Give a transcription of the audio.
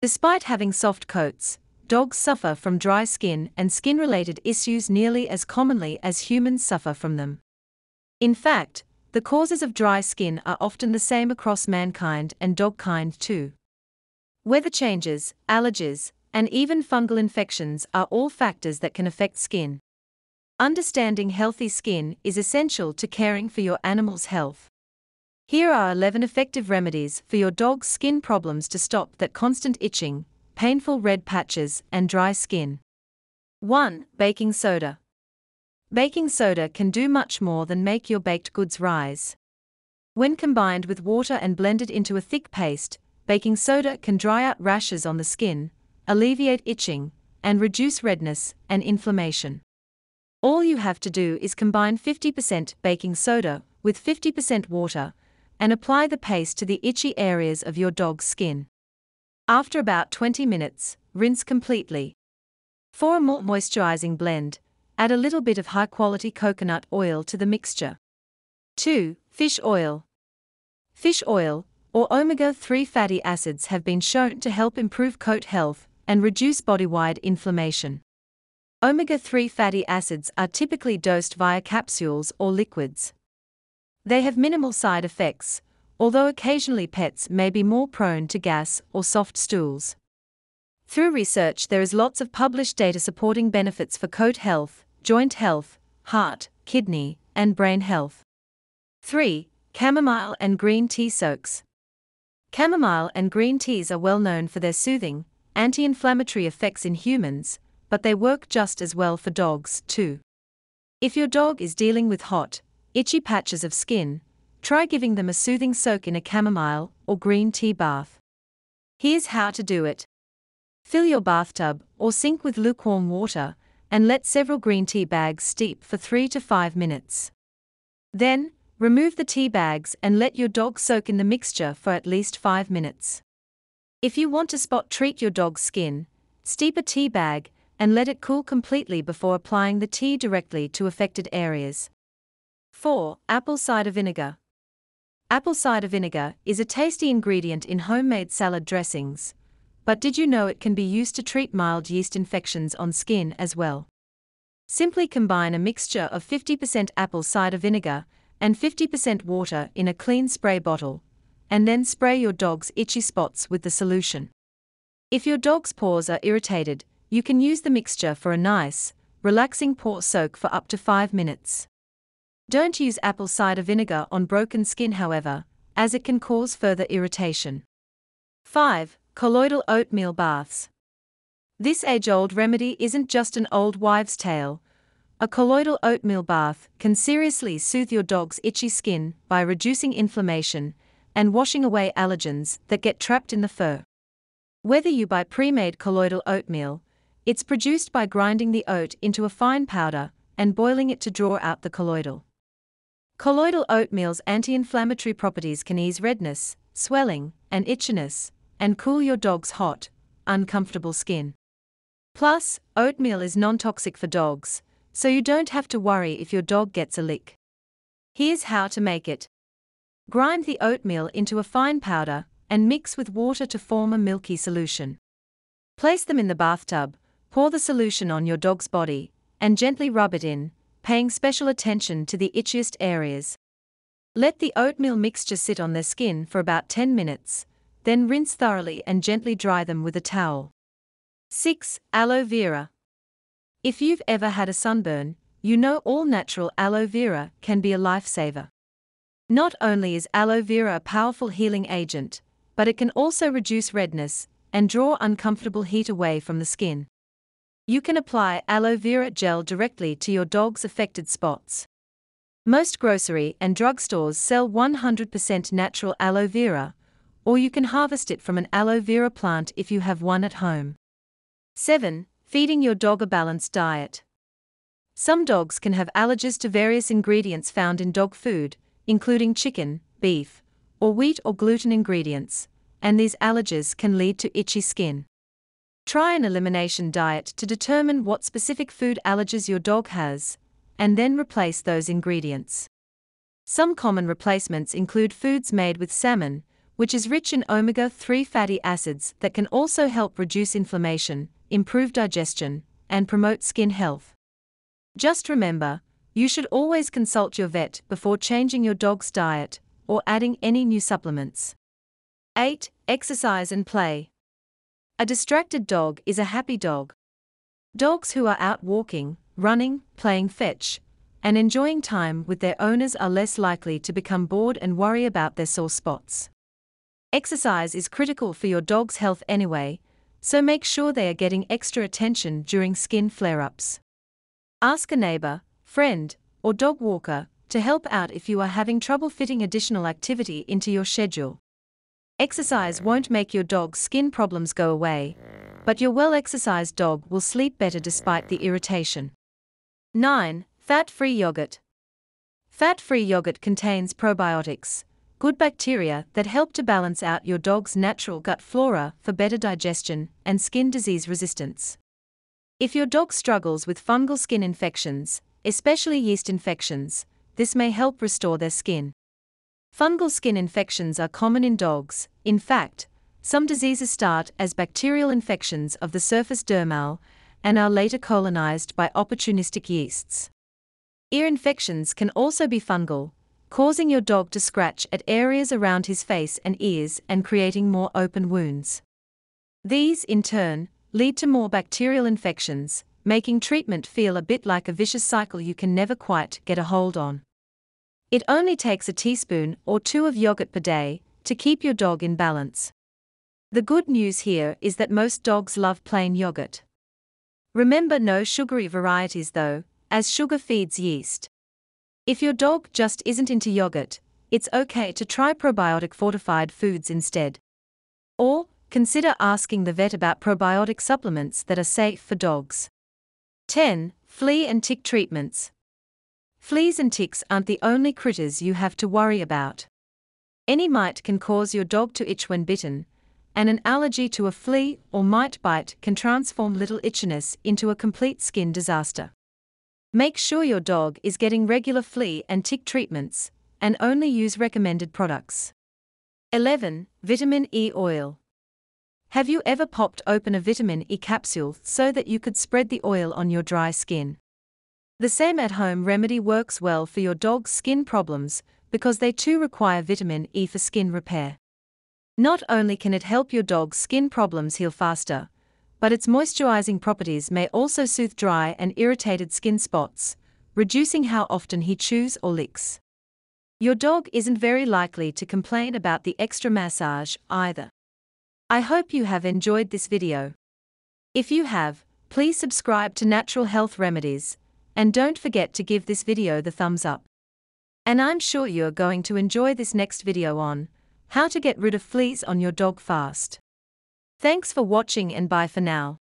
Despite having soft coats, dogs suffer from dry skin and skin related issues nearly as commonly as humans suffer from them. In fact, the causes of dry skin are often the same across mankind and dogkind too. Weather changes, allergies, and even fungal infections are all factors that can affect skin. Understanding healthy skin is essential to caring for your animal's health. Here are 11 effective remedies for your dog's skin problems to stop that constant itching, painful red patches, and dry skin. 1. Baking soda. Baking soda can do much more than make your baked goods rise. When combined with water and blended into a thick paste, baking soda can dry out rashes on the skin, alleviate itching, and reduce redness and inflammation. All you have to do is combine 50% baking soda with 50% water and apply the paste to the itchy areas of your dog's skin. After about 20 minutes, rinse completely. For a more moisturizing blend, Add a little bit of high quality coconut oil to the mixture. 2. Fish oil. Fish oil, or omega 3 fatty acids, have been shown to help improve coat health and reduce body wide inflammation. Omega 3 fatty acids are typically dosed via capsules or liquids. They have minimal side effects, although occasionally pets may be more prone to gas or soft stools. Through research, there is lots of published data supporting benefits for coat health, joint health, heart, kidney, and brain health. 3. Chamomile and green tea soaks. Chamomile and green teas are well known for their soothing, anti inflammatory effects in humans, but they work just as well for dogs, too. If your dog is dealing with hot, itchy patches of skin, try giving them a soothing soak in a chamomile or green tea bath. Here's how to do it fill your bathtub or sink with lukewarm water and let several green tea bags steep for 3 to 5 minutes. Then, remove the tea bags and let your dog soak in the mixture for at least 5 minutes. If you want to spot treat your dog's skin, steep a tea bag and let it cool completely before applying the tea directly to affected areas. 4. Apple cider vinegar. Apple cider vinegar is a tasty ingredient in homemade salad dressings, but did you know it can be used to treat mild yeast infections on skin as well? Simply combine a mixture of 50% apple cider vinegar and 50% water in a clean spray bottle, and then spray your dog's itchy spots with the solution. If your dog's paws are irritated, you can use the mixture for a nice, relaxing paw soak for up to 5 minutes. Don't use apple cider vinegar on broken skin, however, as it can cause further irritation. 5. Colloidal oatmeal baths. This age old remedy isn't just an old wives' tale. A colloidal oatmeal bath can seriously soothe your dog's itchy skin by reducing inflammation and washing away allergens that get trapped in the fur. Whether you buy pre made colloidal oatmeal, it's produced by grinding the oat into a fine powder and boiling it to draw out the colloidal. Colloidal oatmeal's anti inflammatory properties can ease redness, swelling, and itchiness, and cool your dog's hot, uncomfortable skin. Plus, oatmeal is non toxic for dogs, so you don't have to worry if your dog gets a lick. Here's how to make it grind the oatmeal into a fine powder and mix with water to form a milky solution. Place them in the bathtub, pour the solution on your dog's body, and gently rub it in, paying special attention to the itchiest areas. Let the oatmeal mixture sit on their skin for about 10 minutes, then rinse thoroughly and gently dry them with a towel. 6. Aloe vera. If you've ever had a sunburn, you know all natural aloe vera can be a lifesaver. Not only is aloe vera a powerful healing agent, but it can also reduce redness and draw uncomfortable heat away from the skin. You can apply aloe vera gel directly to your dog's affected spots. Most grocery and drugstores sell 100% natural aloe vera, or you can harvest it from an aloe vera plant if you have one at home. 7. Feeding your dog a balanced diet. Some dogs can have allergies to various ingredients found in dog food, including chicken, beef, or wheat or gluten ingredients, and these allergies can lead to itchy skin. Try an elimination diet to determine what specific food allergies your dog has, and then replace those ingredients. Some common replacements include foods made with salmon, which is rich in omega 3 fatty acids that can also help reduce inflammation, improve digestion, and promote skin health. Just remember, you should always consult your vet before changing your dog's diet or adding any new supplements. 8. Exercise and play. A distracted dog is a happy dog. Dogs who are out walking, running, playing fetch, and enjoying time with their owners are less likely to become bored and worry about their sore spots. Exercise is critical for your dog's health anyway, so make sure they are getting extra attention during skin flare ups. Ask a neighbor, friend, or dog walker to help out if you are having trouble fitting additional activity into your schedule. Exercise won't make your dog's skin problems go away, but your well exercised dog will sleep better despite the irritation. 9. Fat free yogurt. Fat free yogurt contains probiotics, good bacteria that help to balance out your dog's natural gut flora for better digestion and skin disease resistance. If your dog struggles with fungal skin infections, especially yeast infections, this may help restore their skin. Fungal skin infections are common in dogs, in fact, some diseases start as bacterial infections of the surface dermal and are later colonized by opportunistic yeasts. Ear infections can also be fungal, causing your dog to scratch at areas around his face and ears and creating more open wounds. These, in turn, lead to more bacterial infections, making treatment feel a bit like a vicious cycle you can never quite get a hold on. It only takes a teaspoon or two of yogurt per day to keep your dog in balance. The good news here is that most dogs love plain yogurt. Remember no sugary varieties though, as sugar feeds yeast. If your dog just isn't into yogurt, it's okay to try probiotic fortified foods instead. Or, consider asking the vet about probiotic supplements that are safe for dogs. 10. Flea and tick treatments. Fleas and ticks aren't the only critters you have to worry about. Any mite can cause your dog to itch when bitten, and an allergy to a flea or mite bite can transform little itchiness into a complete skin disaster. Make sure your dog is getting regular flea and tick treatments, and only use recommended products. 11. Vitamin E oil. Have you ever popped open a vitamin E capsule so that you could spread the oil on your dry skin? The same at home remedy works well for your dog's skin problems because they too require vitamin E for skin repair. Not only can it help your dog's skin problems heal faster, but its moisturizing properties may also soothe dry and irritated skin spots, reducing how often he chews or licks. Your dog isn't very likely to complain about the extra massage either. I hope you have enjoyed this video. If you have, please subscribe to Natural Health Remedies and don't forget to give this video the thumbs up. And I'm sure you're going to enjoy this next video on how to get rid of fleas on your dog fast. Thanks for watching and bye for now.